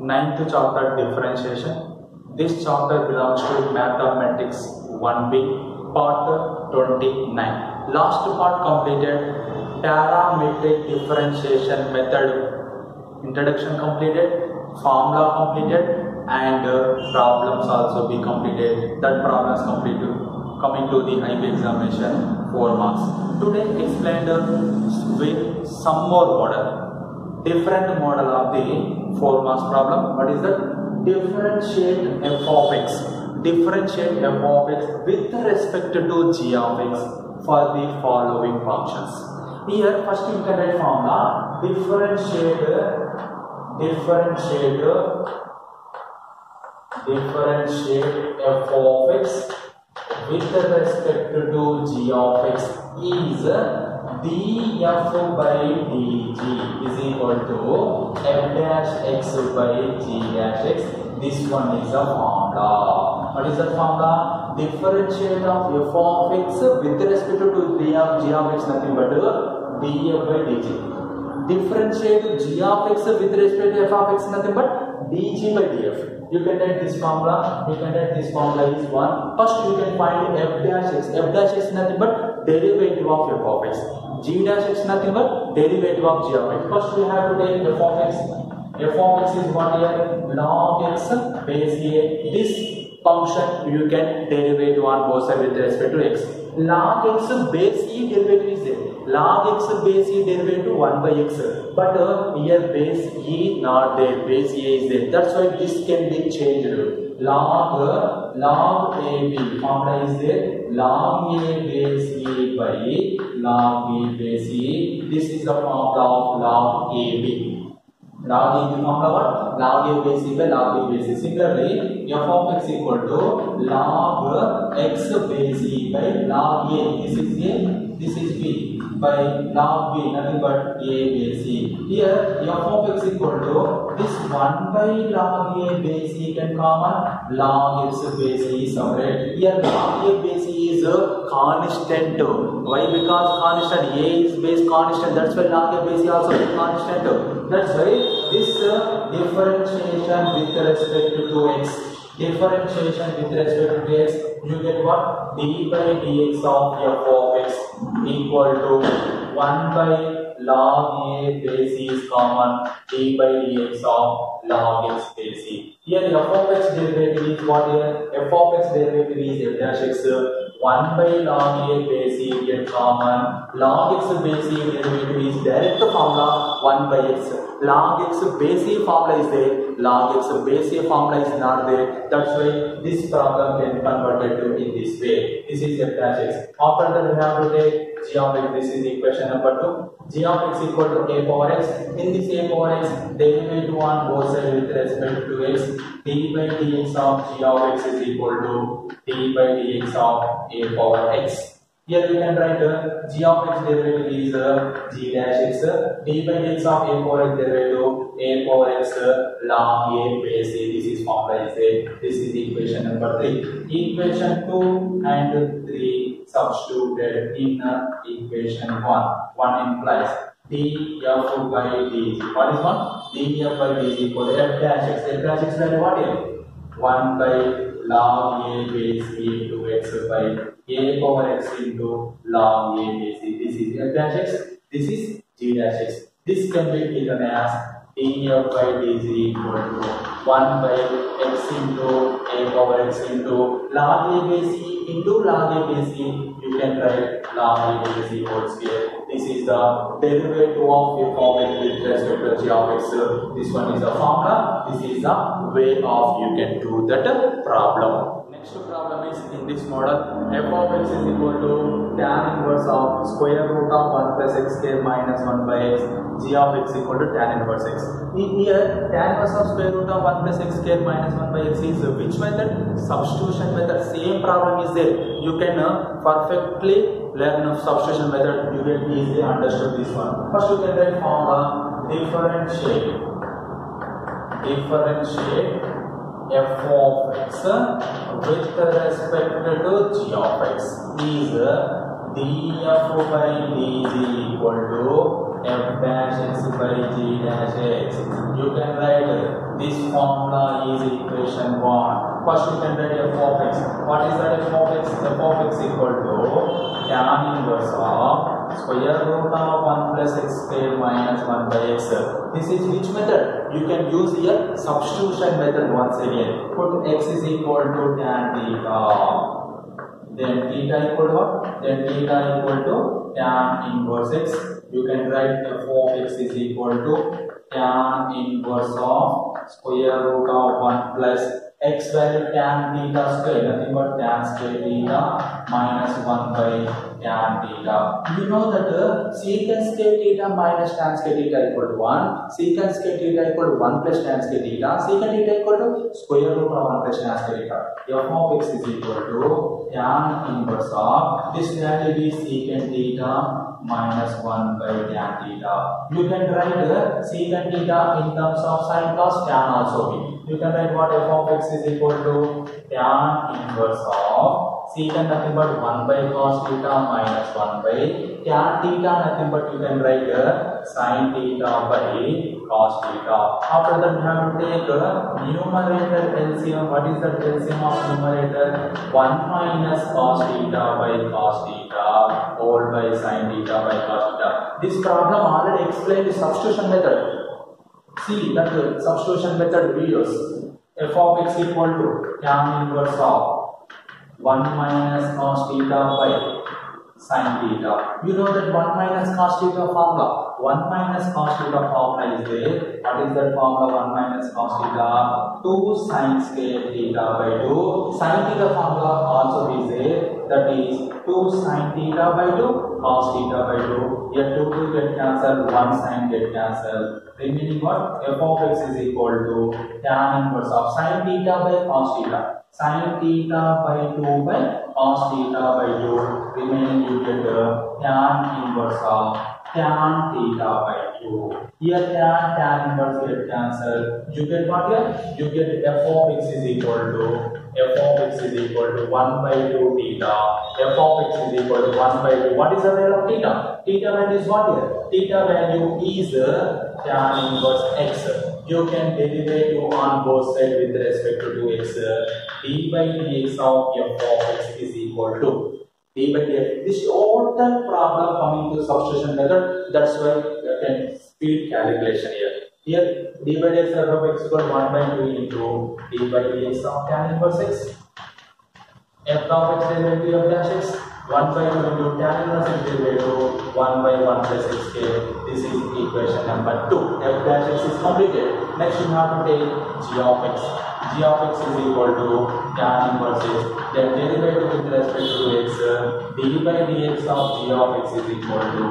ninth chapter differentiation. This chapter belongs to mathematics 1b part 29. Last part completed parametric differentiation method introduction completed, formula completed and uh, problems also be completed. That problems completed coming to the IB examination 4 marks. Today explained uh, with some more model different model of the 4 mass problem. What is that? Differentiate f of x. Differentiate f of x with respect to g of x for the following functions. Here first write formula differentiate differentiate differentiate f of x with respect to g of x is df by dg is equal to f dash x by g dash x. This one is a formula. What is the formula? Differentiate of f of x with respect to d of g of x nothing but df by dg. Differentiate g of x with respect to f of x nothing but dg by df. You can write this formula. You can write this formula is one. First you can find f dash x. f dash x nothing but derivative of f of x. g dash x nothing but derivative of g of x. First we have to take f of x. f of x is what here? Log x base a. This function you can derivative on both sides with respect to x. Log x base e derivative is there. Log x base e derivative 1 by x. But uh, here base e not there. Base a is there. That's why this can be changed. Log log ab formula is there. Log a base e by log b base e. This is the formula of log ab. log a की formula what log a base e by log b base e similarly f of x equal to log x base e by log a this is a this is b by log b nothing but a base c. here f of x equal to this 1 by log a base c can common. Log x base c separate. Here log a base c is a constant. Why? Because constant. A is base constant. That's why log a base c also is constant. That's why this uh, differentiation with respect to x differentiation with respect to x you get what? d by dx of f of x equal to 1 by log a base e is common d by dx of log x base. E here f of x derivative is what here? f of x derivative is f dash x 1 by log a base e common log x base e derivative is direct formula 1 by x log x base e formula is there log x base a formula is not there. That's why this problem can be converted to in this way. This is x after that we have to take g of x this is equation number 2 g of x equal to a power x. In this a power x derivative on both sides with respect to x. D by dx of g of x is equal to d by dx of a power x. Here we can write uh, g of x derivative is uh, g dash x. D by dx of a power x derivative a power x uh, log a base a. This is formula a. This is equation number 3 equation 2 and 3 substituted in uh, equation 1 1 implies df by dg what is one df by dg equal to f dash x f dash x value what is 1 by log a base a into x by a power x into log a base a. This is f dash x. This is g dash x. This can be given as df by dg equal to 1 by x into a power x into log a base e into log a base e. You can write log a base e whole square. This is the derivative of f of x with respect to g of x. This one is the formula. This is the way of you can do that problem. Next problem is in this model f of x is equal to tan inverse of square root of 1 plus x square minus 1 by x g of x equal to tan inverse x. Here tan inverse of square root of 1 plus x square minus 1 by x is which method? Substitution method. Same problem is there. You can uh, perfectly learn of substitution method. You will easily understood this one. First you can write formula differentiate differentiate Uh, f of x with respect to g of x is df by dg equal to f dash x by g dash x. You can write uh, This formula is equation 1. First you can write f of x. What is that f of x? f of x equal to tan inverse of square root of 1 plus x square minus 1 by x. This is which method? You can use here substitution method once again. Put x is equal to tan theta. Then theta equal to what? Then theta equal to tan inverse x. You can write f of x is equal to tan inverse of square root of 1 plus x value tan theta square nothing but tan square theta minus 1 by tan theta. You know that uh, secant square theta minus tan square theta equal to 1, secant square theta equal to 1 plus tan square theta, secant theta equal to square root of 1 plus tan square theta. f of x is equal to tan inverse of this value is secant theta minus 1 by tan theta. You can write uh, secant theta in terms of sine cos tan also be. You can write what f of x is equal to tan inverse of secant nothing but 1 by cos theta minus 1 by tan theta nothing but you can write uh, sine theta by cos theta. After that you have to take uh, numerator LCM. What is the LCM of numerator? 1 minus cos theta by cos theta whole by sine theta by cos theta. This problem already explained the substitution method. See that the substitution method videos. f of x equal to tan inverse of 1 minus cos theta by sin theta. You know that 1 minus cos theta formula. 1 minus cos theta formula is there. What is that formula? 1 minus cos theta 2 sin square theta by 2. Sin theta formula also is there. That is 2 sin theta by 2 cos theta by 2. Here 2 2 get cancelled, 1 sin get cancelled. Remaining what? f of x is equal to tan inverse of sin theta by cos theta. Sin theta by 2 by cos theta by 2. Remaining you get uh, tan inverse of tan theta by 2. Here tan tan inverse get cancelled. You get what here? You get f of x is equal to f of x is equal to 1 by 2 theta. f of x is equal to 1 by 2. What is the value of theta? Theta value is what here? Theta value is uh, tan inverse x. You can derivative on both sides with respect to 2x. d by dx of f of x is equal to d by dx. This all total problem coming to substitution method. That's why you can speed calculation here. Here d by dx of x equal to 1 by 2 into d by dx of tan inverse x. f of x derivative of dash x 1 by 2 into tan inverse x derivative 1 by 1 plus x k. This is equation number 2. f dash x is completed. Next you have to take g of x. g of x is equal to tan inverse x. Then derivative with respect to x. uh, by dx of g of x is equal to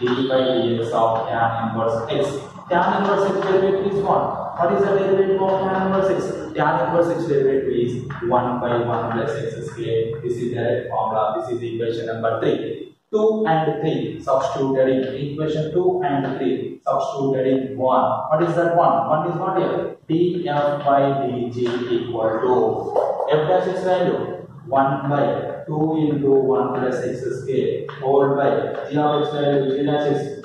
d by dx of tan inverse x. Tan inverse x derivative is what? What is the derivative of tan inverse x? Tan inverse x derivative is 1 by 1 plus x square. This is the formula. This is equation number 3. 2 and 3 substituted in equation 2 and 3 substituted in 1. What is that 1? 1 is not here? df by dg equal to f dash x value 1 by 2 into 1 plus x square whole by g of x value g dash x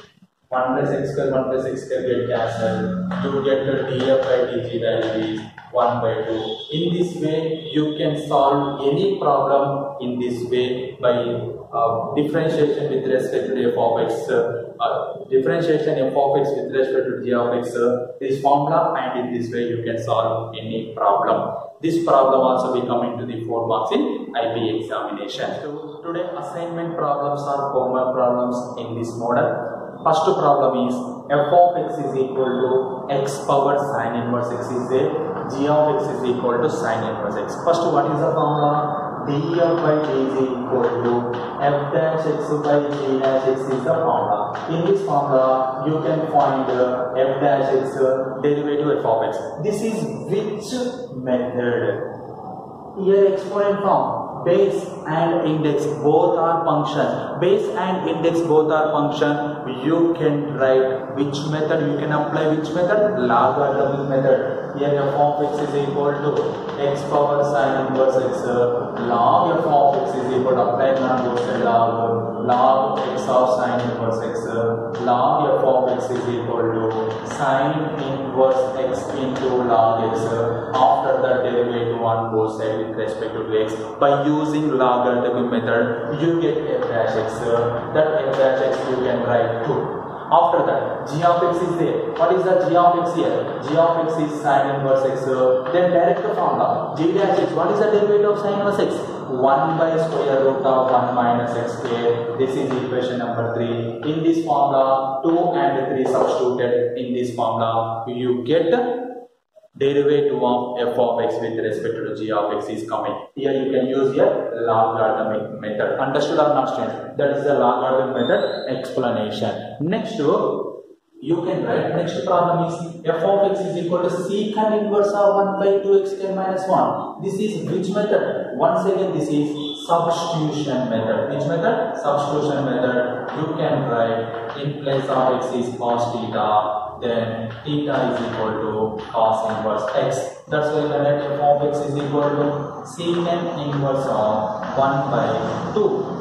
1 plus x square 1 plus x square get cancelled. You get the df by dg value is 1 by 2. In this way, you can solve any problem in this way by uh, differentiation with respect to f of x. Uh, uh, differentiation f of x with respect to g of x. Uh, this formula and in this way you can solve any problem. This problem also will come into the 4 marks in IB examination. So today assignment problems are common problems in this model. First problem is f of x is equal to x power sine inverse x is there. g of x is equal to sine inverse x. First, what is the formula? Df by dg equal to f dash x by g dash x is the formula. In this formula, you can find uh, f dash x derivative f of x. This is which method? Here exponent form base and index both are function base and index both are function you can write which method you can apply which method logarithmic method here f of x is equal to Uh, x power sine inverse x log f of x is equal to apply on both side log log x of sine inverse x log f of x is equal to sine inverse x into log x. Uh, after that derivative on both sides with respect to x. By using logarithmic method, you get f dash x. Uh, that f dash x you can write 2. After that, g of x is there. What is the g of x here? g of x is sine inverse x. Then direct the formula. g dash x. What is the derivative of sine inverse x? 1 by square root of 1 minus x square. This is equation number 3. In this formula, 2 and 3 substituted in this formula, you get derivative of f of x with respect to g of x is coming. Here you can use your logarithmic method. Understood or not students? That is the logarithmic method explanation. Next, you can write next problem is f of x is equal to secant inverse of 1 by 2x minus 1. This is which method? Once again, this is substitution method. Which method? Substitution method. You can write in place of x is cos theta, then theta is equal to cos inverse x. That's why the net f of x is equal to secant inverse of 1 by 2.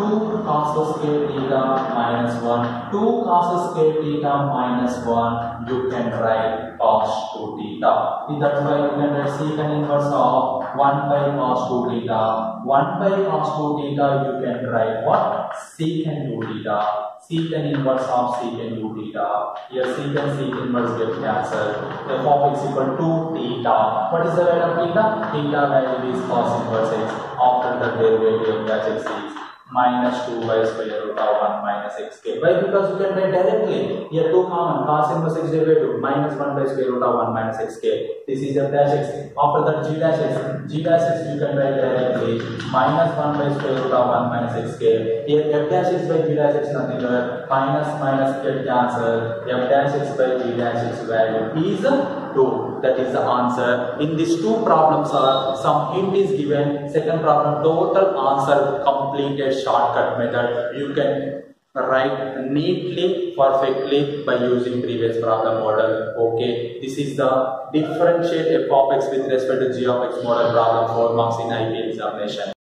2 cos square theta minus 1 2 cos square theta minus 1 you can write cos 2 theta. That's why you can write secant inverse of 1 by cos 2 theta. 1 by cos 2 theta you can write what? Secant 2 theta secant inverse of secant u theta here secant secant inverse get cancelled f of x equal to theta what is the value of theta theta value is cos inverse x after the derivative that x is minus 2 by square root of 1 minus x k. Why? Because you can write directly. Here 2 common, cos inverse x derivative minus 1 by square root of 1 minus x k. This is f dash x. After that g dash x. g dash x you can write directly minus 1 by square root of 1 minus x k. Here f dash x by g dash x nothing but minus minus get cancelled. f dash x by g dash x value is 2. That is the answer. In these two problems are some hint is given. Second problem total answer completed shortcut method. You can write neatly, perfectly by using previous problem model. Okay, this is the differentiate f of x with respect to g of x model problem for marks in IB examination.